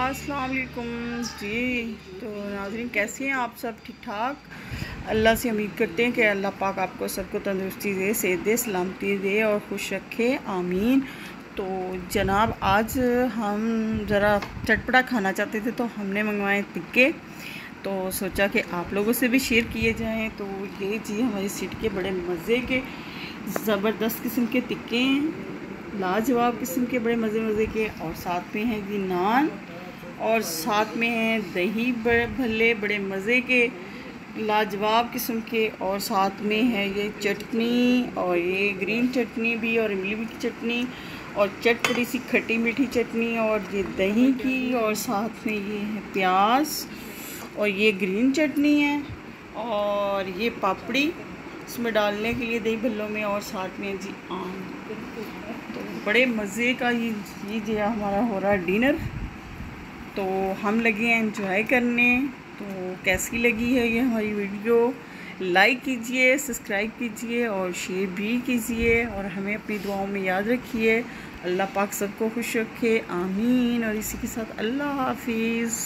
अस्सलाम वालेकुम जी तो नाजरीन, कैसे हैं आप सब? ठीक ठाक अल्लाह से उम्मीद करते हैं कि अल्लाह पाक आपको सबको तंदुरुस्ती दे, सेहत दे, सलामती दे और खुश रखे। आमीन। तो जनाब, आज हम ज़रा चटपटा खाना चाहते थे तो हमने मंगवाए टिक्के। तो सोचा कि आप लोगों से भी शेयर किए जाएँ। तो ये जी हमारी सीट के बड़े मज़े के, ज़बरदस्त किस्म के टिक्के हैं, लाजवाब किस्म के बड़े मज़े मज़े के और साथ में हैं जी नान। और साथ में है दही बड़े भले बड़े मज़े के, लाजवाब किस्म के और साथ में है ये चटनी और ये ग्रीन चटनी भी और इमली की चटनी और चटपटी सी खट्टी मीठी चटनी और ये दही की और साथ में ये है प्याज और ये ग्रीन चटनी है और ये पापड़ी इसमें डालने के लिए दही भल्लों में और साथ में जी आम। तो बड़े मज़े का ये ये जो हमारा हो रहा है डिनर। तो हम लगे हैं इन्जॉय करने। तो कैसी लगी है ये हमारी वीडियो लाइक कीजिए सब्सक्राइब कीजिए और शेयर भी कीजिए और हमें अपनी दुआओं में याद रखिए। अल्लाह पाक सबको खुश रखे। आमीन और इसी के साथ अल्लाह हाफिज़।